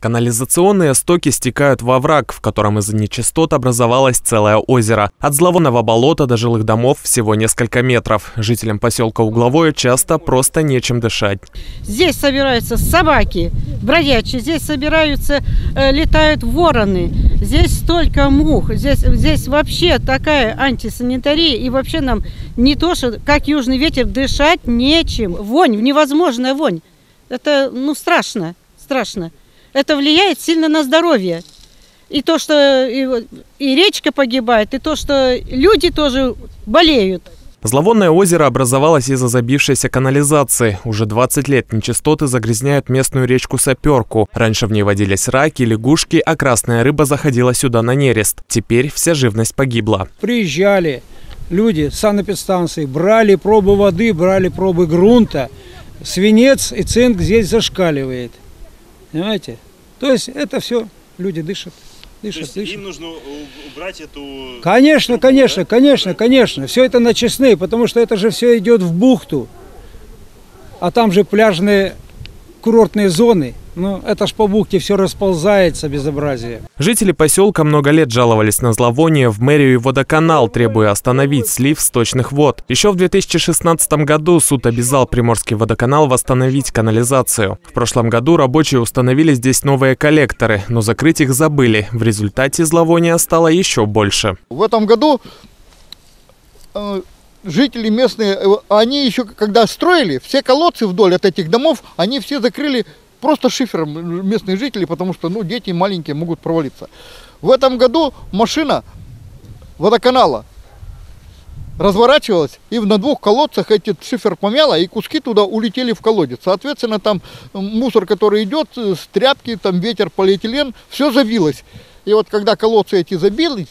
Канализационные стоки стекают во враг, в котором из-за нечистот образовалось целое озеро. От зловонного болота до жилых домов всего несколько метров. Жителям поселка Угловое часто просто нечем дышать. Здесь собираются собаки бродячие, здесь собираются, э, летают вороны, здесь столько мух, здесь, здесь вообще такая антисанитария, и вообще нам не то, что как южный ветер, дышать нечем. Вонь, невозможная вонь. Это, ну, страшно, страшно. Это влияет сильно на здоровье. И то, что и, и речка погибает, и то, что люди тоже болеют. Зловонное озеро образовалось из-за забившейся канализации. Уже 20 лет нечистоты загрязняют местную речку Саперку. Раньше в ней водились раки, лягушки, а красная рыба заходила сюда на нерест. Теперь вся живность погибла. Приезжали люди с санэпидстанции, брали пробы воды, брали пробы грунта. Свинец и цинк здесь зашкаливает. Понимаете? То есть это все люди дышат. Дышат, То есть дышат. им нужно убрать эту... Конечно, трубу, конечно, да? конечно, конечно. Все это на честные, потому что это же все идет в бухту. А там же пляжные курортные зоны. Ну, это ж по бухте все расползается, безобразие. Жители поселка много лет жаловались на зловоние в мэрию и водоканал, требуя остановить слив сточных вод. Еще в 2016 году суд обязал Приморский водоканал восстановить канализацию. В прошлом году рабочие установили здесь новые коллекторы, но закрыть их забыли. В результате зловония стало еще больше. В этом году э, жители местные, э, они еще когда строили, все колодцы вдоль от этих домов, они все закрыли просто шифером местные жители, потому что ну, дети маленькие могут провалиться. В этом году машина водоканала разворачивалась, и на двух колодцах этот шифер помяла, и куски туда улетели в колодец. Соответственно, там мусор, который идет, э, с тряпки, там ветер, полиэтилен, все забилось. И вот когда колодцы эти забились,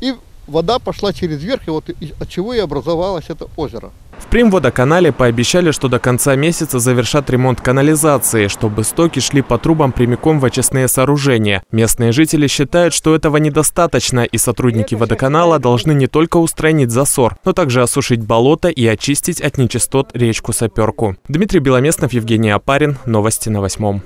и вода пошла через верх, и вот от чего и образовалось это озеро. В Примводоканале пообещали, что до конца месяца завершат ремонт канализации, чтобы стоки шли по трубам прямиком в очистные сооружения. Местные жители считают, что этого недостаточно, и сотрудники водоканала должны не только устранить засор, но также осушить болото и очистить от нечистот речку Саперку. Дмитрий Беломестнов, Евгений Апарин. Новости на восьмом.